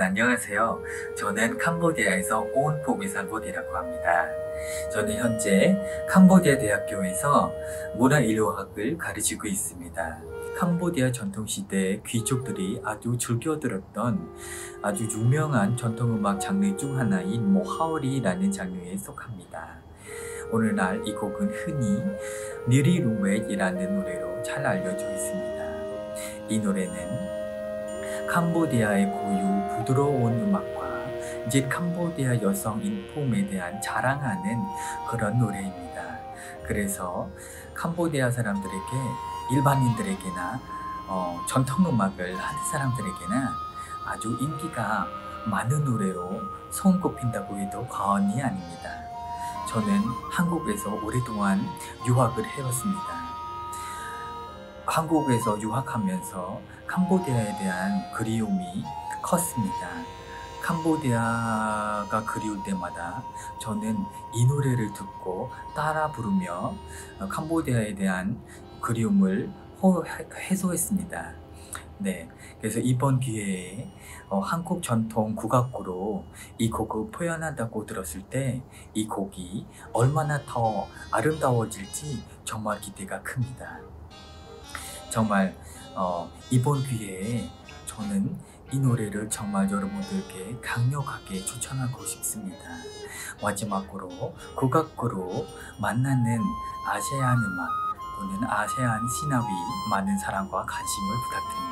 안녕하세요. 저는 캄보디아에서 온 포비살보디라고 합니다. 저는 현재 캄보디아 대학교에서 문화인류학을 가르치고 있습니다. 캄보디아 전통시대 귀족들이 아주 즐겨 들었던 아주 유명한 전통음악 장르 중 하나인 모하오리라는 장르에 속합니다. 오늘날 이 곡은 흔히 느리루웨이라는 노래로 잘 알려져 있습니다. 이 노래는 캄보디아의 고유 부드러운 음악과 이제 캄보디아 여성 인 폼에 대한 자랑하는 그런 노래입니다. 그래서 캄보디아 사람들에게 일반인들에게나 어, 전통 음악을 하는 사람들에게나 아주 인기가 많은 노래로 손꼽힌다고 해도 과언이 아닙니다. 저는 한국에서 오랫동안 유학을 해왔습니다. 한국에서 유학하면서 캄보디아에 대한 그리움이 컸습니다. 캄보디아가 그리울 때마다 저는 이 노래를 듣고 따라 부르며 캄보디아에 대한 그리움을 해소했습니다. 네, 그래서 이번 기회에 어, 한국 전통 국악으로 이 곡을 표현한다고 들었을 때 이 곡이 얼마나 더 아름다워질지 정말 기대가 큽니다. 정말 어, 이번 기회에 저는 이 노래를 정말 여러분들께 강력하게 추천하고 싶습니다. 마지막으로 국악으로 만나는 아세안 음악 또는 아세안 신화위 많은 사랑과 관심을 부탁드립니다.